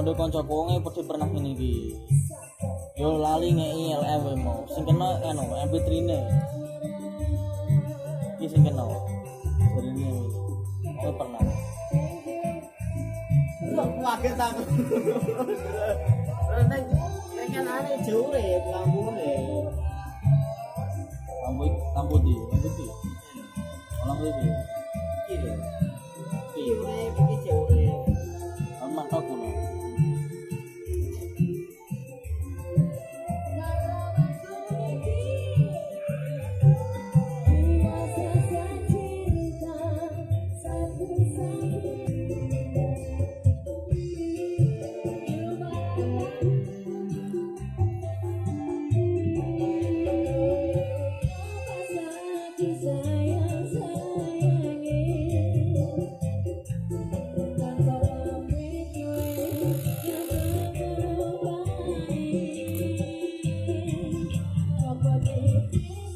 kondo kanca wonge padha pernah ngene iki. Yo lali ngeki LM mau. Sing kena anu MP3 ne. Iki sing kena. Jarine aku pernah. Kaget aku. Neng pengen ane jure lambune. Lampu lampu di, lampu di. Lampu di. Iki. You.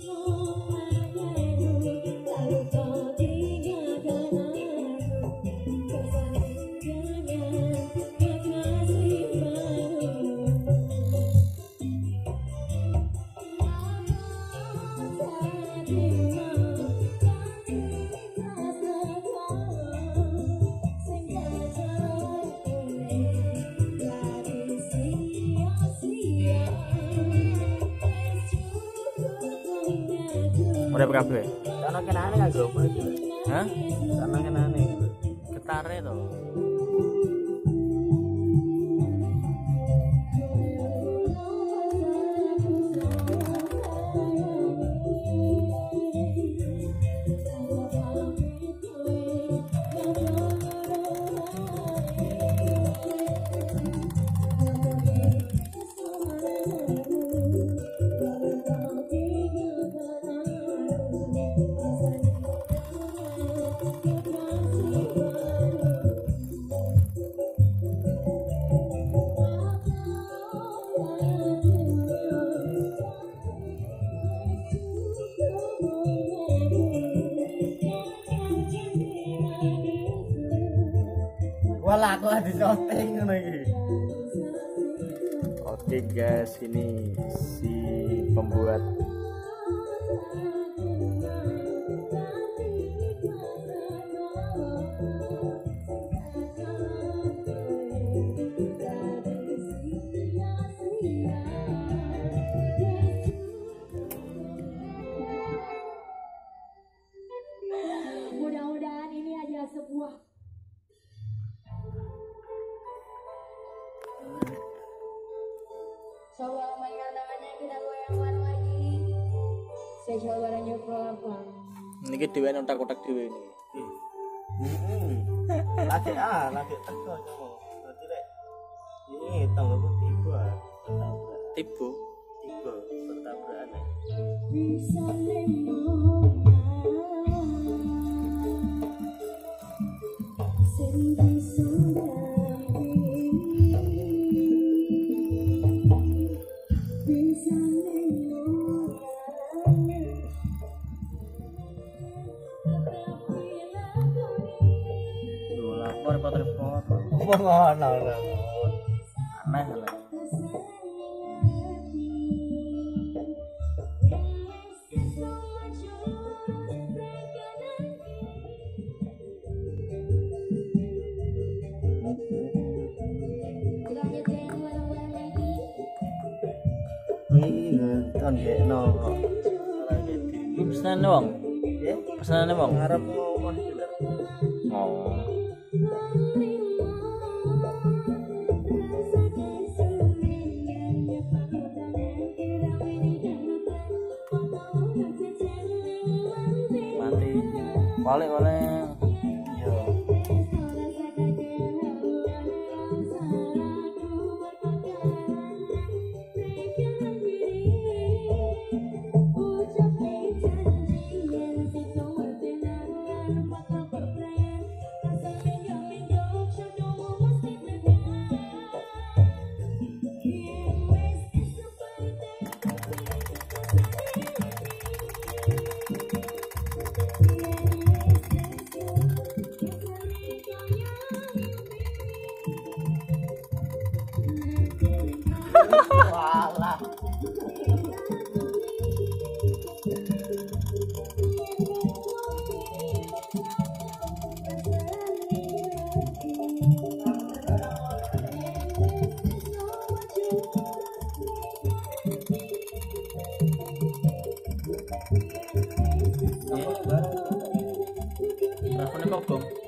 Udah berapa? Karena kenane kan gopo iki. Hah? Karena kenane. Getare to. Aku ada ngono iki. Oke guys, ini si pembuat Coba mainkan tangannya kita goyang lagi. Spesial barangnya pelan-pelan. Niki dhewe otak-otak dhewe ini. Heeh. Lagi ah, lagi teko rek. Ini tangga ku tiba. Tiba bertabrakan. eh. Bisa Sendiri sudah repot-repot. Ngono. Aneh lho. Kan gekno kok. Iki pesenane wong. Ya, Pesenane wong. ngomong bener. Oh. Balik-balik. Ya, Berapa nih?